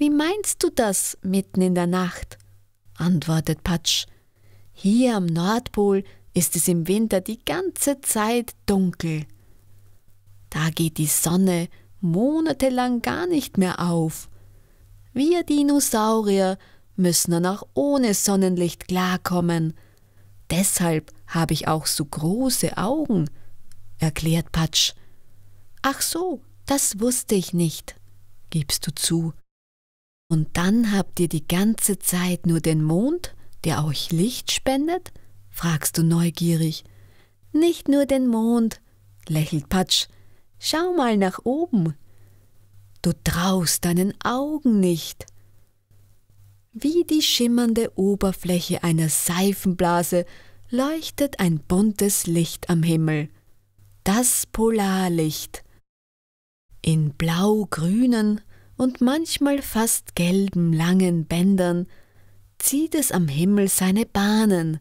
Wie meinst du das mitten in der Nacht? antwortet Patsch. Hier am Nordpol ist es im Winter die ganze Zeit dunkel. Da geht die Sonne monatelang gar nicht mehr auf. Wir Dinosaurier müssen dann auch ohne Sonnenlicht klarkommen. Deshalb habe ich auch so große Augen, erklärt Patsch. Ach so, das wusste ich nicht, gibst du zu. Und dann habt ihr die ganze Zeit nur den Mond, der euch Licht spendet? fragst du neugierig. Nicht nur den Mond, lächelt Patsch. Schau mal nach oben. Du traust deinen Augen nicht. Wie die schimmernde Oberfläche einer Seifenblase leuchtet ein buntes Licht am Himmel. Das Polarlicht. In blau-grünen und manchmal fast gelben langen Bändern zieht es am Himmel seine Bahnen,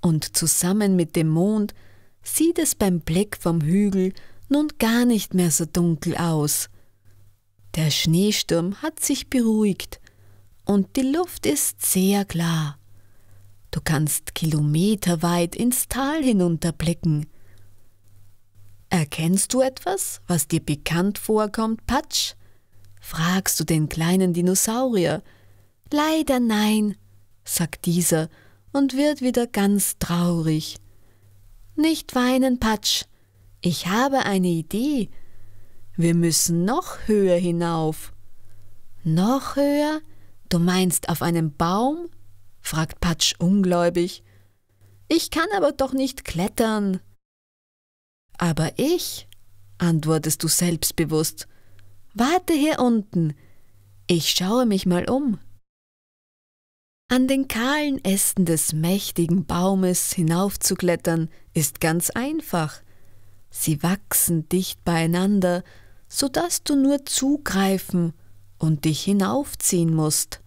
und zusammen mit dem Mond sieht es beim Blick vom Hügel nun gar nicht mehr so dunkel aus. Der Schneesturm hat sich beruhigt und die Luft ist sehr klar. Du kannst kilometerweit ins Tal hinunterblicken. Erkennst du etwas, was dir bekannt vorkommt, Patsch? Fragst du den kleinen Dinosaurier. Leider nein, sagt dieser und wird wieder ganz traurig. Nicht weinen, Patsch. Ich habe eine Idee. Wir müssen noch höher hinauf. Noch höher? Du meinst auf einem Baum? fragt Patsch ungläubig. Ich kann aber doch nicht klettern. Aber ich, antwortest du selbstbewusst, warte hier unten, ich schaue mich mal um. An den kahlen Ästen des mächtigen Baumes hinaufzuklettern ist ganz einfach. Sie wachsen dicht beieinander, so dass du nur zugreifen und dich hinaufziehen musst.